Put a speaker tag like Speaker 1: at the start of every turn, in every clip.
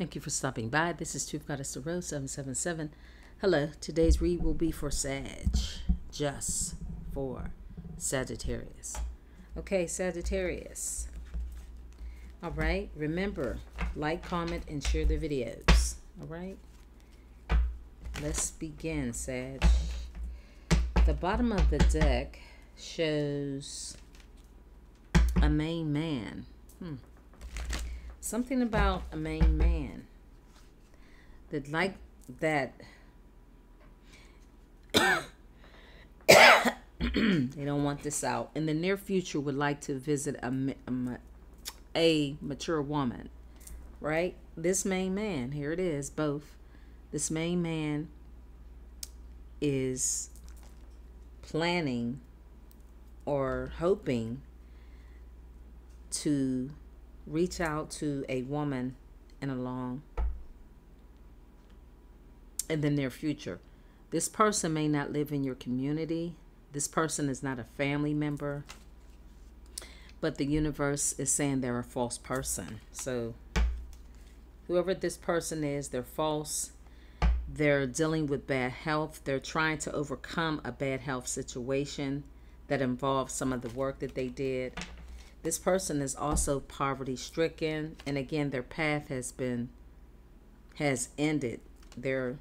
Speaker 1: Thank you for stopping by. This is Truth Goddess Tarot 777. Hello. Today's read will be for Sag, just for Sagittarius. Okay, Sagittarius. All right. Remember, like, comment, and share the videos. All right. Let's begin, Sag. The bottom of the deck shows a main man. Hmm. Something about a main man that like that they don't want this out. In the near future, would like to visit a, a, a mature woman, right? This main man, here it is, both. This main man is planning or hoping to reach out to a woman in a long in the near future. This person may not live in your community. This person is not a family member. But the universe is saying they're a false person. So whoever this person is, they're false. They're dealing with bad health. They're trying to overcome a bad health situation that involves some of the work that they did. This person is also poverty stricken. And again, their path has been, has ended. Their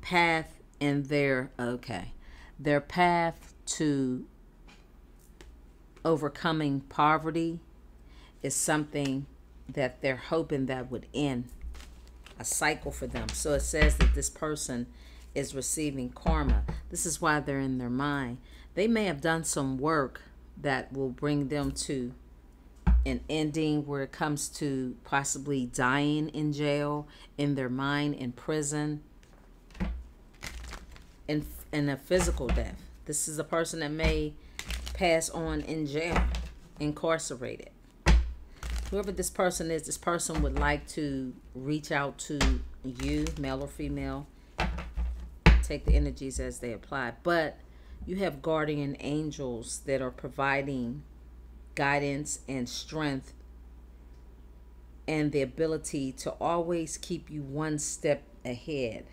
Speaker 1: path and their, okay, their path to overcoming poverty is something that they're hoping that would end a cycle for them. So it says that this person is receiving karma. This is why they're in their mind. They may have done some work that will bring them to an ending where it comes to possibly dying in jail, in their mind, in prison, in, in a physical death. This is a person that may pass on in jail, incarcerated. Whoever this person is, this person would like to reach out to you, male or female. Take the energies as they apply. But you have guardian angels that are providing guidance and strength and the ability to always keep you one step ahead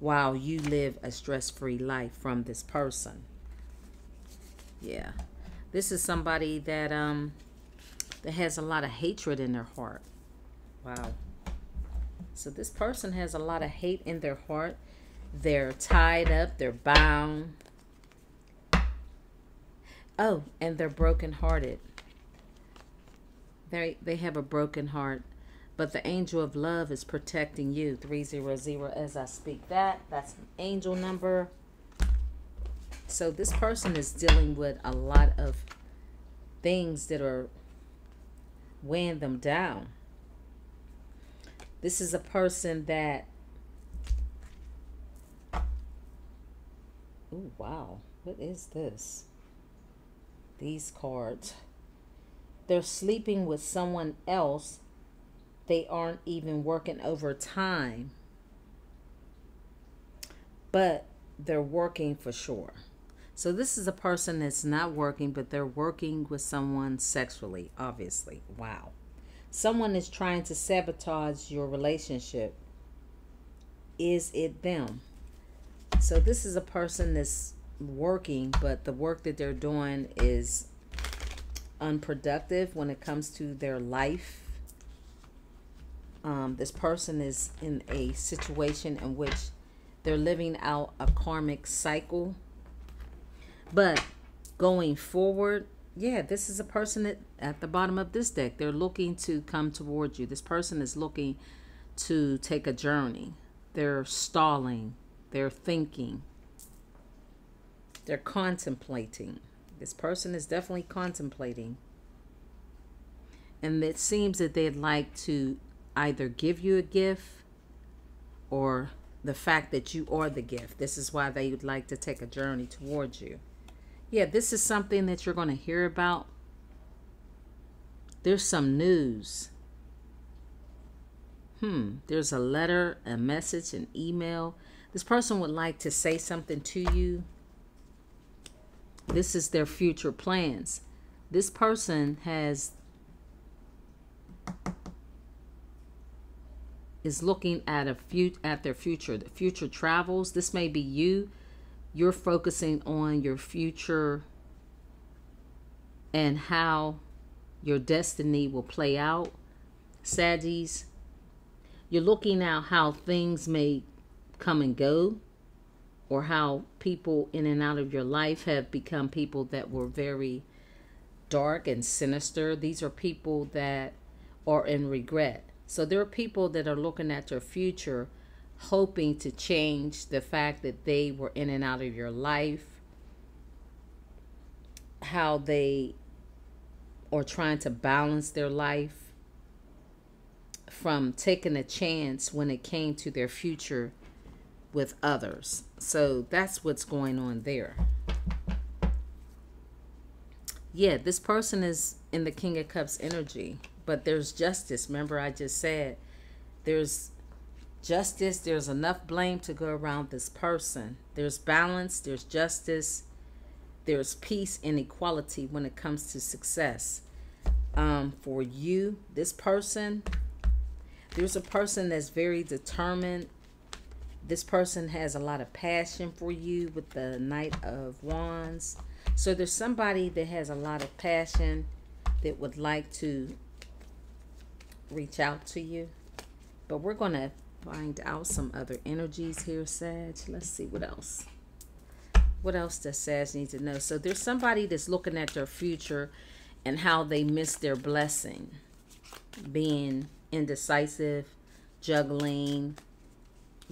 Speaker 1: while you live a stress-free life from this person. Yeah. This is somebody that um that has a lot of hatred in their heart. Wow. So this person has a lot of hate in their heart. They're tied up, they're bound, Oh, and they're brokenhearted. They they have a broken heart, but the angel of love is protecting you. 300 as I speak that. That's an angel number. So this person is dealing with a lot of things that are weighing them down. This is a person that Oh, wow. What is this? These cards. They're sleeping with someone else. They aren't even working overtime. But they're working for sure. So this is a person that's not working, but they're working with someone sexually, obviously. Wow. Someone is trying to sabotage your relationship. Is it them? So this is a person that's working, but the work that they're doing is unproductive when it comes to their life. Um, this person is in a situation in which they're living out a karmic cycle. But going forward, yeah, this is a person that at the bottom of this deck, they're looking to come towards you. This person is looking to take a journey. They're stalling. They're thinking they're contemplating. This person is definitely contemplating. And it seems that they'd like to either give you a gift or the fact that you are the gift. This is why they would like to take a journey towards you. Yeah, this is something that you're going to hear about. There's some news. Hmm, there's a letter, a message, an email. This person would like to say something to you this is their future plans. This person has is looking at a few at their future, the future travels. This may be you. You're focusing on your future and how your destiny will play out. Saggies, you're looking at how things may come and go or how people in and out of your life have become people that were very dark and sinister. These are people that are in regret. So there are people that are looking at your future hoping to change the fact that they were in and out of your life, how they are trying to balance their life from taking a chance when it came to their future with others. So that's what's going on there. Yeah, this person is in the King of Cups energy, but there's justice. Remember, I just said there's justice, there's enough blame to go around this person. There's balance, there's justice, there's peace and equality when it comes to success. Um, for you, this person, there's a person that's very determined. This person has a lot of passion for you with the Knight of Wands. So there's somebody that has a lot of passion that would like to reach out to you. But we're going to find out some other energies here, Sag. Let's see what else. What else does Sag need to know? So there's somebody that's looking at their future and how they miss their blessing. Being indecisive, juggling,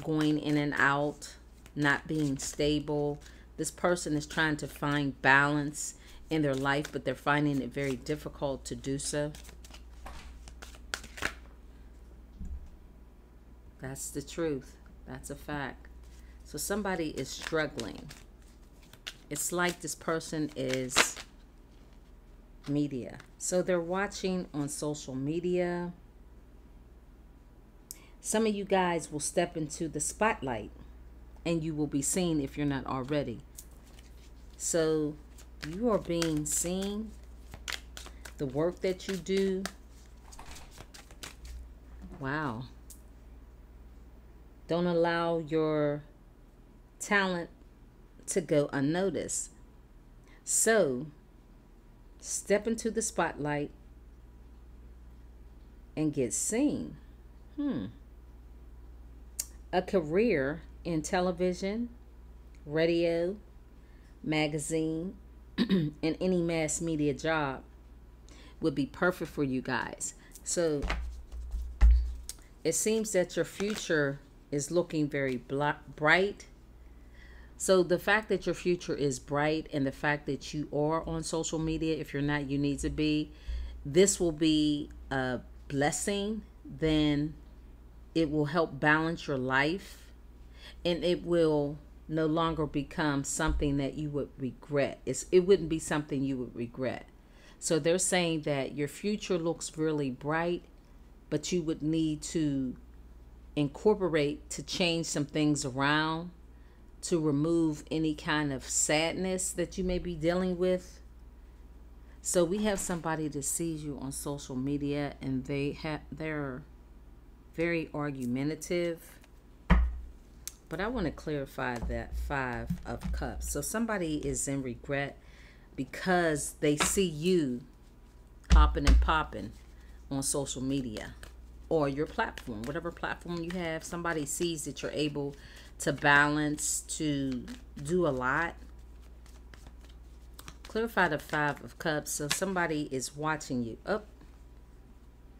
Speaker 1: going in and out, not being stable. This person is trying to find balance in their life, but they're finding it very difficult to do so. That's the truth. That's a fact. So somebody is struggling. It's like this person is media. So they're watching on social media some of you guys will step into the spotlight and you will be seen if you're not already. So you are being seen. The work that you do. Wow. Don't allow your talent to go unnoticed. So step into the spotlight and get seen. Hmm a career in television, radio, magazine, and any mass media job would be perfect for you guys. So it seems that your future is looking very bright. So the fact that your future is bright and the fact that you are on social media, if you're not, you need to be, this will be a blessing. Then it will help balance your life and it will no longer become something that you would regret. It's, it wouldn't be something you would regret. So they're saying that your future looks really bright, but you would need to incorporate to change some things around to remove any kind of sadness that you may be dealing with. So we have somebody that sees you on social media and they have they're very argumentative. But I want to clarify that five of cups. So somebody is in regret because they see you hopping and popping on social media or your platform, whatever platform you have. Somebody sees that you're able to balance, to do a lot. Clarify the five of cups. So somebody is watching you. Up.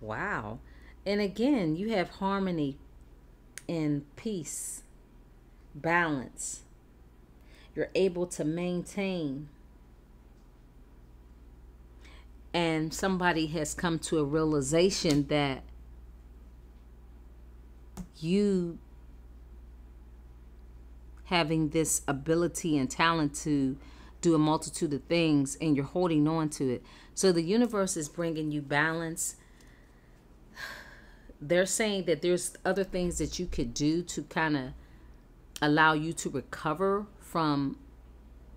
Speaker 1: Oh, wow. And again, you have harmony and peace, balance. You're able to maintain. And somebody has come to a realization that you having this ability and talent to do a multitude of things and you're holding on to it. So the universe is bringing you balance they're saying that there's other things that you could do to kind of allow you to recover from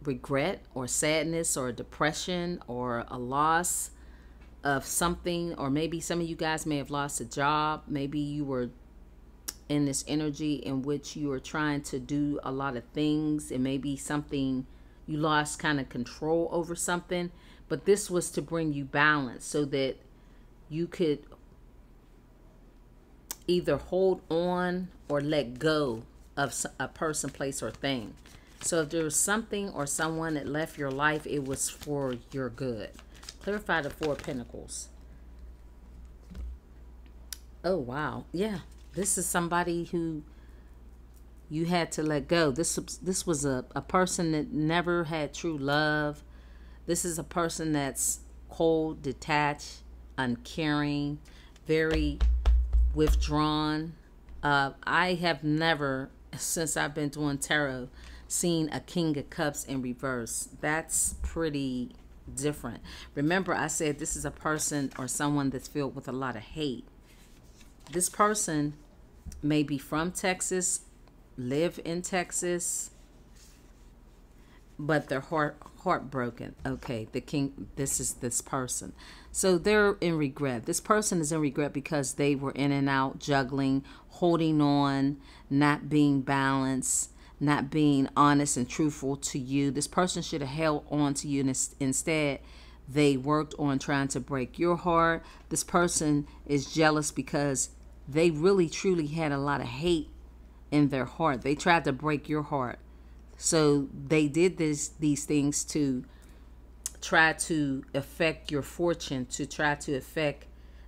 Speaker 1: regret or sadness or depression or a loss of something or maybe some of you guys may have lost a job maybe you were in this energy in which you are trying to do a lot of things. and maybe something you lost kind of control over something, but this was to bring you balance so that you could either hold on or let go of a person, place, or thing. So if there was something or someone that left your life, it was for your good. Clarify the Four Pentacles. Oh, wow. Yeah. This is somebody who you had to let go. This, this was a, a person that never had true love. This is a person that's cold, detached, uncaring, very withdrawn. Uh, I have never, since I've been doing tarot, seen a King of Cups in reverse. That's pretty different. Remember, I said this is a person or someone that's filled with a lot of hate. This person may be from Texas, live in Texas, but they're heart heartbroken. Okay, the king. This is this person. So they're in regret. This person is in regret because they were in and out, juggling, holding on, not being balanced not being honest and truthful to you. This person should have held on to you, instead, they worked on trying to break your heart. This person is jealous because they really truly had a lot of hate in their heart. They tried to break your heart. So they did this these things to try to affect your fortune, to try to affect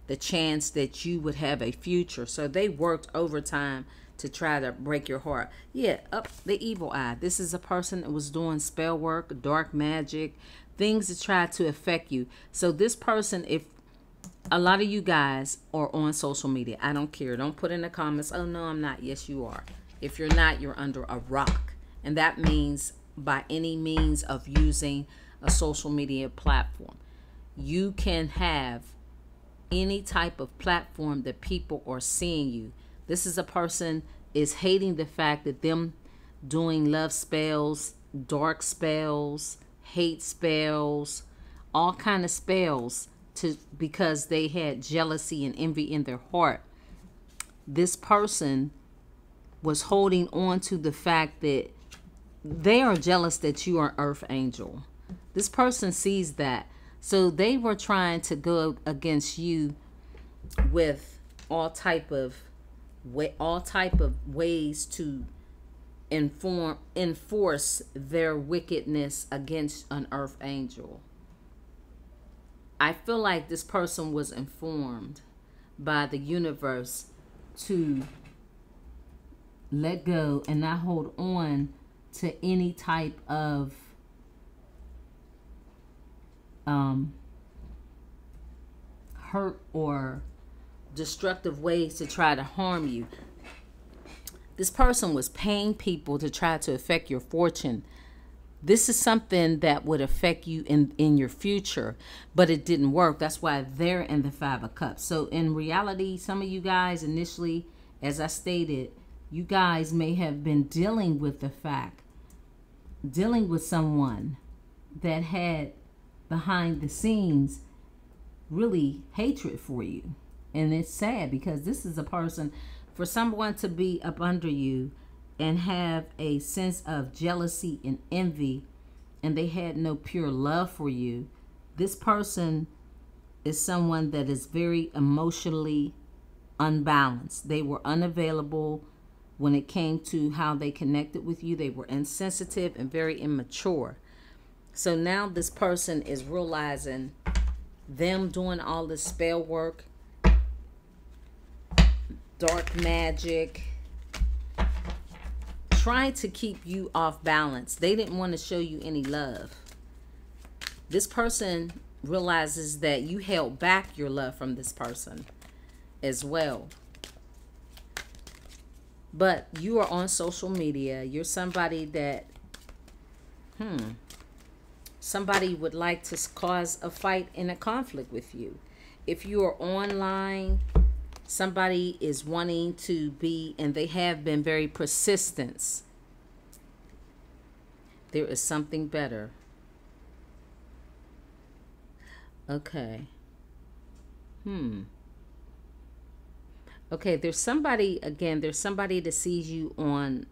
Speaker 1: the chance that you would have a future. So they worked overtime to try to break your heart. Yeah, up the evil eye. This is a person that was doing spell work, dark magic, things to try to affect you. So this person, if a lot of you guys are on social media, I don't care. Don't put in the comments, oh no, I'm not. Yes, you are. If you're not, you're under a rock. And that means by any means of using a social media platform. You can have any type of platform that people are seeing you this is a person is hating the fact that them doing love spells, dark spells, hate spells, all kind of spells to because they had jealousy and envy in their heart. This person was holding on to the fact that they are jealous that you are earth angel. This person sees that. So they were trying to go against you with all type of way, all type of ways to inform enforce their wickedness against an earth angel. I feel like this person was informed by the universe to let go and not hold on to any type of um, hurt or destructive ways to try to harm you. This person was paying people to try to affect your fortune. This is something that would affect you in, in your future, but it didn't work. That's why they're in the Five of Cups. So, in reality, some of you guys initially, as I stated, you guys may have been dealing with the fact, dealing with someone that had behind the scenes really hatred for you. And it's sad because this is a person, for someone to be up under you and have a sense of jealousy and envy, and they had no pure love for you, this person is someone that is very emotionally unbalanced. They were unavailable when it came to how they connected with you. They were insensitive and very immature. So now this person is realizing them doing all this spell work dark magic, trying to keep you off balance. They didn't want to show you any love. This person realizes that you held back your love from this person as well. But you are on social media. You're somebody that, hmm, somebody would like to cause a fight and a conflict with you. If you are online, somebody is wanting to be, and they have been very persistent, there is something better. Okay. Hmm. Okay, there's somebody again, there's somebody that sees you on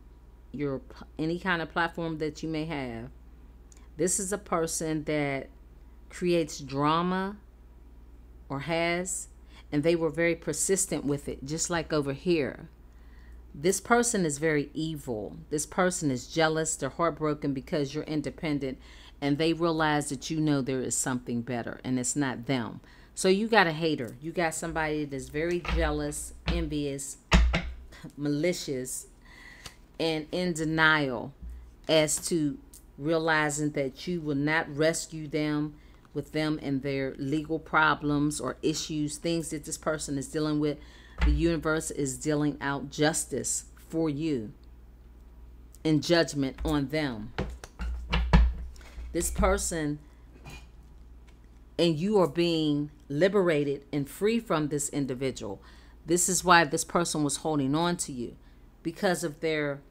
Speaker 1: your any kind of platform that you may have. This is a person that creates drama or has and they were very persistent with it just like over here. This person is very evil. This person is jealous, they're heartbroken because you're independent and they realize that you know there is something better and it's not them. So you got a hater. You got somebody that's very jealous, envious, malicious, and in denial as to realizing that you will not rescue them with them and their legal problems or issues, things that this person is dealing with. The universe is dealing out justice for you and judgment on them. This person and you are being liberated and free from this individual. This is why this person was holding on to you because of their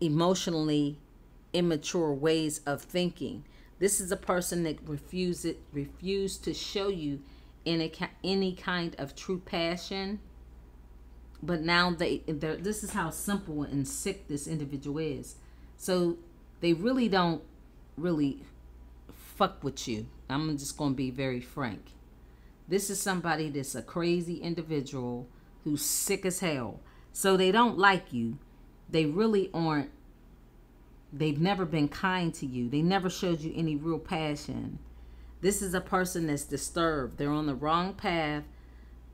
Speaker 1: emotionally immature ways of thinking. This is a person that refused refused to show you any any kind of true passion. But now they this is how simple and sick this individual is. So they really don't really fuck with you. I'm just going to be very frank. This is somebody that's a crazy individual who's sick as hell. So they don't like you. They really aren't. They've never been kind to you. They never showed you any real passion. This is a person that's disturbed. They're on the wrong path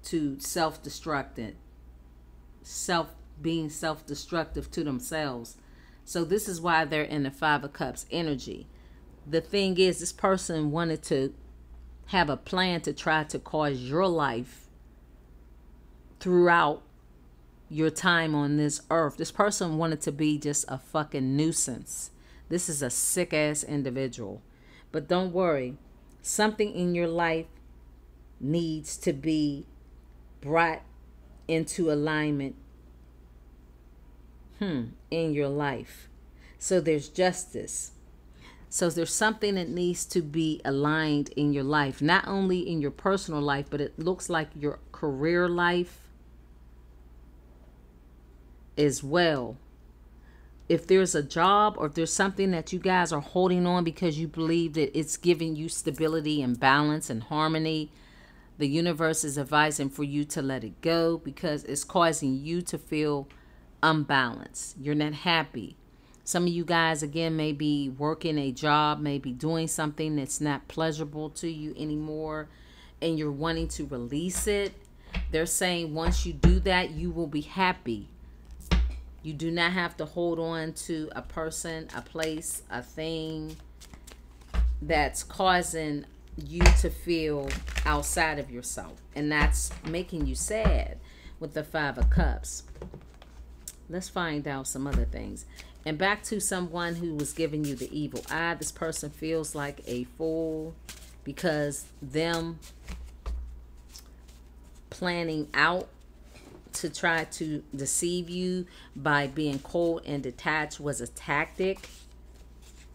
Speaker 1: to self-destructing, self being self-destructive to themselves. So this is why they're in the Five of Cups energy the thing is, this person wanted to have a plan to try to cause your life throughout your time on this earth. This person wanted to be just a fucking nuisance. This is a sick ass individual. But don't worry, something in your life needs to be brought into alignment hmm, in your life. So there's justice. So there's something that needs to be aligned in your life, not only in your personal life, but it looks like your career life as well. If there's a job or if there's something that you guys are holding on because you believe that it's giving you stability and balance and harmony, the universe is advising for you to let it go because it's causing you to feel unbalanced. You're not happy. Some of you guys, again, may be working a job, maybe doing something that's not pleasurable to you anymore, and you're wanting to release it. They're saying once you do that, you will be happy. You do not have to hold on to a person, a place, a thing that's causing you to feel outside of yourself. And that's making you sad with the Five of Cups. Let's find out some other things. And back to someone who was giving you the evil eye. This person feels like a fool because them planning out to try to deceive you by being cold and detached was a tactic.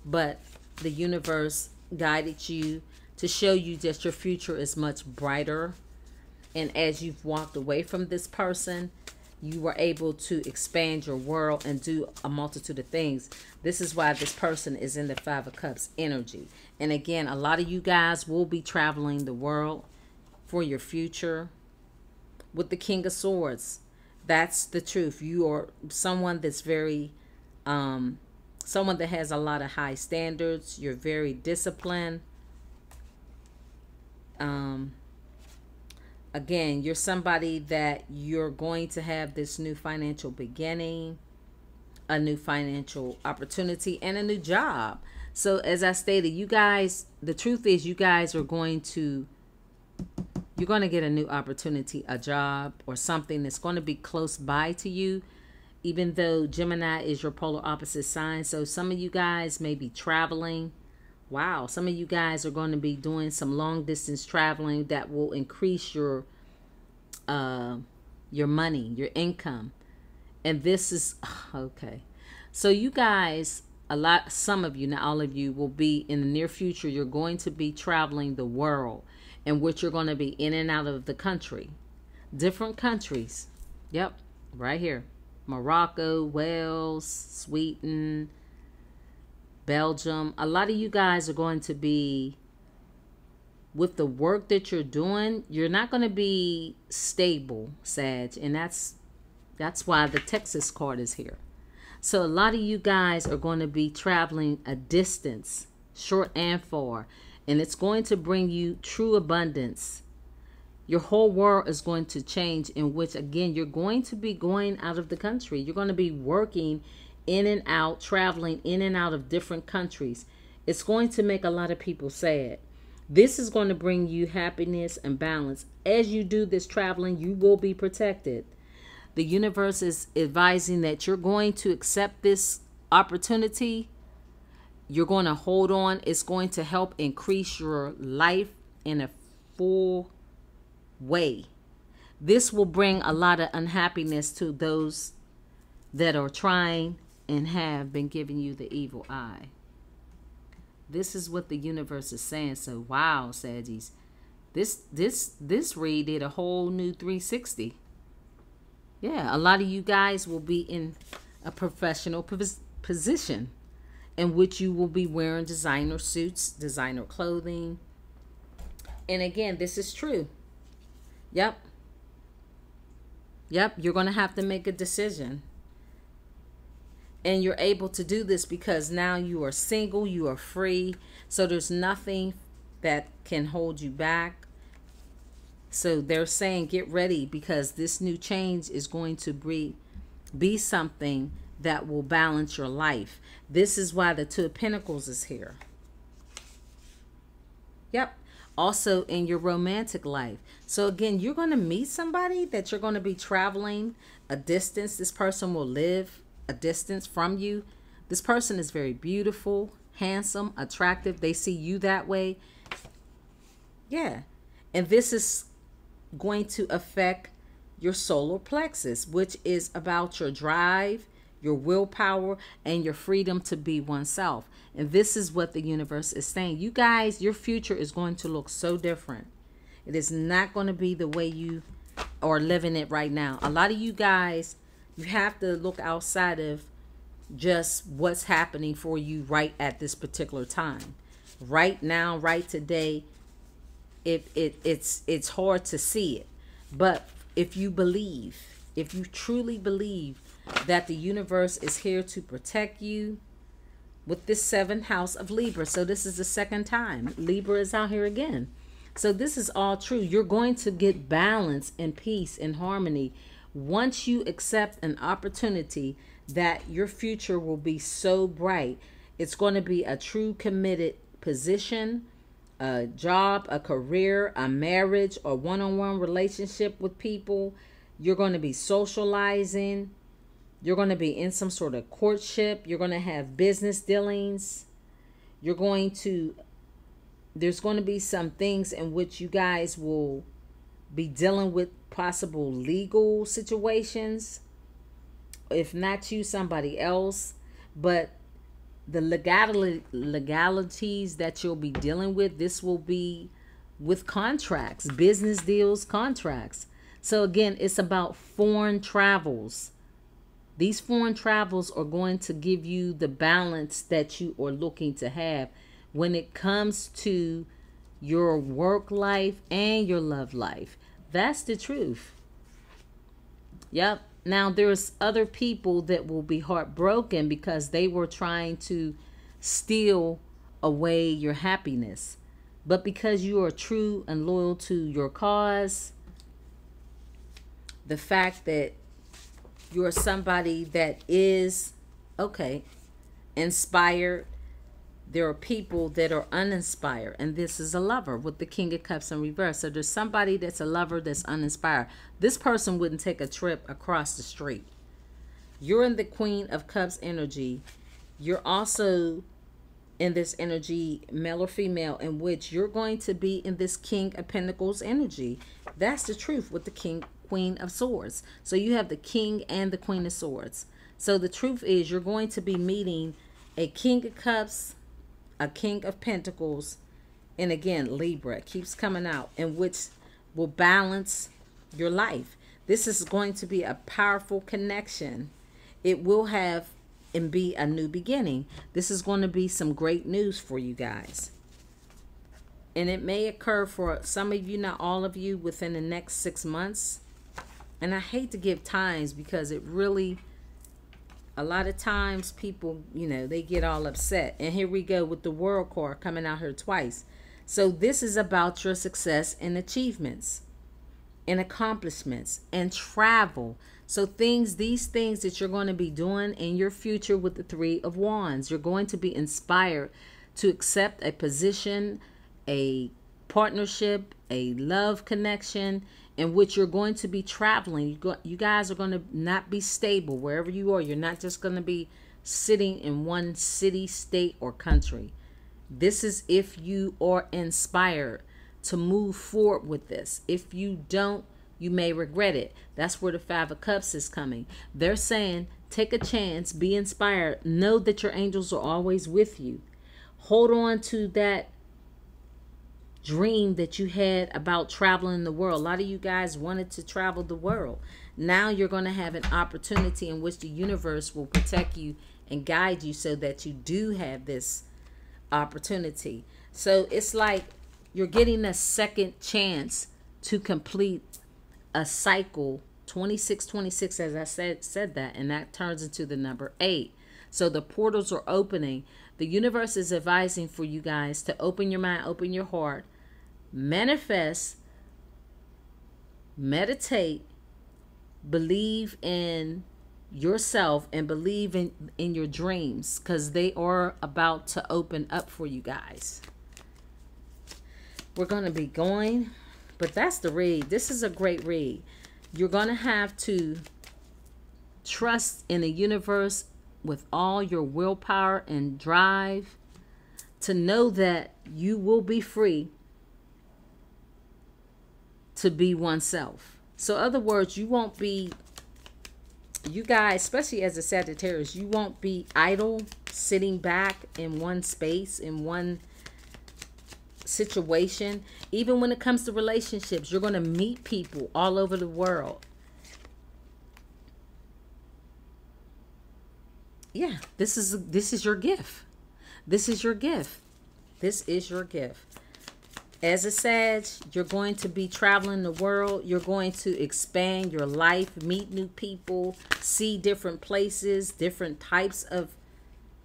Speaker 1: But the universe guided you to show you that your future is much brighter. And as you've walked away from this person, you were able to expand your world and do a multitude of things. This is why this person is in the Five of Cups energy. And again, a lot of you guys will be traveling the world for your future with the King of Swords. That's the truth. You are someone that's very, um, someone that has a lot of high standards. You're very disciplined. Um, again, you're somebody that you're going to have this new financial beginning, a new financial opportunity, and a new job. So, as I stated, you guys, the truth is, you guys are going to. You're going to get a new opportunity, a job, or something that's going to be close by to you, even though Gemini is your polar opposite sign. So, some of you guys may be traveling wow some of you guys are going to be doing some long distance traveling that will increase your uh your money your income and this is okay so you guys a lot some of you not all of you will be in the near future you're going to be traveling the world in which you're going to be in and out of the country different countries. Yep, right here. Morocco, Wales, Sweden, Belgium. A lot of you guys are going to be with the work that you're doing, you're not going to be stable, Sag, and that's that's why the Texas card is here. So a lot of you guys are going to be traveling a distance, short and far, and it's going to bring you true abundance. Your whole world is going to change in which again you're going to be going out of the country. You're going to be working in and out, traveling in and out of different countries. It's going to make a lot of people sad. This is going to bring you happiness and balance. As you do this traveling, you will be protected. The universe is advising that you're going to accept this opportunity. You're going to hold on. It's going to help increase your life in a full way. This will bring a lot of unhappiness to those that are trying and have been giving you the evil eye. This is what the universe is saying. So wow, Saggies. This this this read did a whole new 360. Yeah, a lot of you guys will be in a professional position in which you will be wearing designer suits, designer clothing. And again, this is true. Yep. Yep, you're going to have to make a decision. And you're able to do this because now you are single, you are free. So there's nothing that can hold you back. So they're saying get ready because this new change is going to be, be something that will balance your life. This is why the Two of Pentacles is here. Yep. Also in your romantic life. So again, you're going to meet somebody that you're going to be traveling a distance. This person will live a distance from you. This person is very beautiful, handsome, attractive. They see you that way. Yeah. And this is going to affect your solar plexus, which is about your drive, your willpower, and your freedom to be oneself. And this is what the universe is saying. You guys, your future is going to look so different. It is not going to be the way you are living it right now. A lot of you guys you have to look outside of just what's happening for you right at this particular time. Right now, right today, it, it it's it's hard to see it. But if you believe, if you truly believe that the universe is here to protect you with this seventh house of Libra. So this is the second time. Libra is out here again. So this is all true. You're going to get balance and peace and harmony once you accept an opportunity that your future will be so bright, it's going to be a true committed position, a job, a career, a marriage, or one on one relationship with people. You're going to be socializing. You're going to be in some sort of courtship. You're going to have business dealings. You're going to, there's going to be some things in which you guys will be dealing with possible legal situations. If not you, somebody else. But the legality, legalities that you'll be dealing with, this will be with contracts, business deals, contracts. So again, it's about foreign travels. These foreign travels are going to give you the balance that you are looking to have when it comes to your work life and your love life. That's the truth. Yep. Now there's other people that will be heartbroken because they were trying to steal away your happiness. But because you are true and loyal to your cause, the fact that you're somebody that is okay, inspired there are people that are uninspired and this is a lover with the king of cups in reverse. So there's somebody that's a lover that's uninspired. This person wouldn't take a trip across the street. You're in the queen of cups energy. You're also in this energy male or female in which you're going to be in this king of pentacles energy. That's the truth with the king queen of swords. So you have the king and the queen of swords. So the truth is you're going to be meeting a king of cups a king of pentacles and again libra keeps coming out in which will balance your life. This is going to be a powerful connection. It will have and be a new beginning. This is going to be some great news for you guys. And it may occur for some of you, not all of you, within the next six months. And I hate to give times because it really, a lot of times people, you know, they get all upset. And here we go with the World Card coming out here twice. So this is about your success and achievements and accomplishments and travel. So things these things that you're going to be doing in your future with the 3 of wands, you're going to be inspired to accept a position, a partnership, a love connection in which you're going to be traveling. You go, you guys are going to not be stable wherever you are. You're not just going to be sitting in one city, state or country. This is if you are inspired to move forward with this. If you don't, you may regret it. That's where the Five of Cups is coming. They're saying, take a chance, be inspired, know that your angels are always with you. Hold on to that dream that you had about traveling the world. A lot of you guys wanted to travel the world. Now you're going to have an opportunity in which the universe will protect you and guide you so that you do have this opportunity. So it's like you're getting a second chance to complete a cycle 26 26 as i said said that and that turns into the number eight so the portals are opening the universe is advising for you guys to open your mind open your heart manifest meditate believe in yourself and believe in in your dreams because they are about to open up for you guys we're going to be going. But that's the read. This is a great read. You're going to have to trust in the universe with all your willpower and drive to know that you will be free to be oneself. So, other words, you won't be, you guys, especially as a Sagittarius, you won't be idle, sitting back in one space, in one situation, even when it comes to relationships, you're going to meet people all over the world. Yeah, this is this is your gift. This is your gift. This is your gift. As a Sag, you're going to be traveling the world. You're going to expand your life, meet new people, see different places, different types of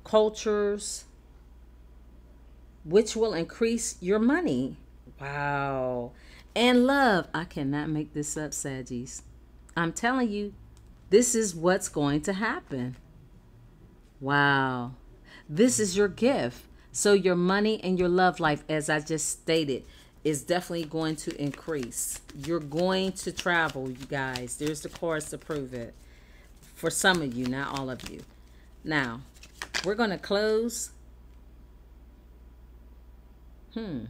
Speaker 1: cultures which will increase your money. Wow. And love. I cannot make this up, Saggies. I'm telling you, this is what's going to happen. Wow. This is your gift. So your money and your love life, as I just stated, is definitely going to increase. You're going to travel, you guys. There's the cards to prove it. For some of you, not all of you. Now, we're going to close Hmm.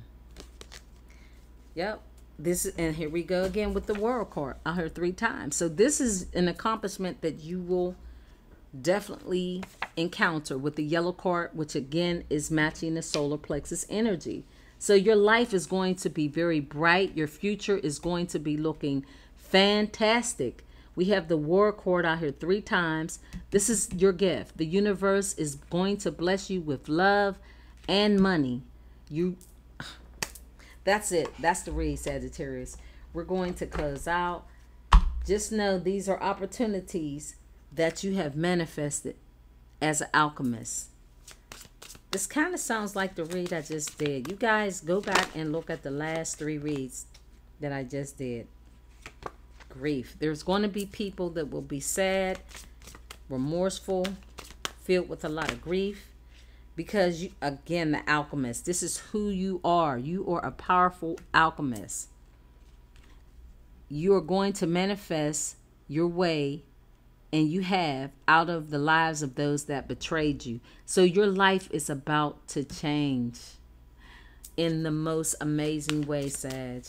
Speaker 1: Yep. This and here we go again with the world card. I heard three times. So this is an accomplishment that you will definitely encounter with the yellow card, which again is matching the solar plexus energy. So your life is going to be very bright. Your future is going to be looking fantastic. We have the world card out here three times. This is your gift. The universe is going to bless you with love and money. You that's it. That's the read, Sagittarius. We're going to close out. Just know these are opportunities that you have manifested as an alchemist. This kind of sounds like the read I just did. You guys go back and look at the last three reads that I just did. Grief. There's going to be people that will be sad, remorseful, filled with a lot of grief because you again the alchemist this is who you are you are a powerful alchemist you are going to manifest your way and you have out of the lives of those that betrayed you so your life is about to change in the most amazing way sag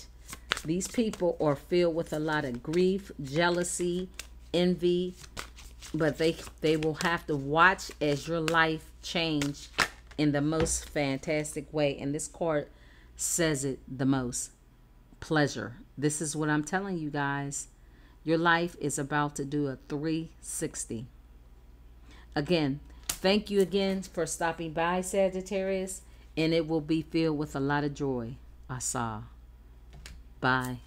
Speaker 1: these people are filled with a lot of grief jealousy envy but they they will have to watch as your life change in the most fantastic way and this card says it the most pleasure. This is what I'm telling you guys. Your life is about to do a 360. Again, thank you again for stopping by, Sagittarius, and it will be filled with a lot of joy. I saw. Bye.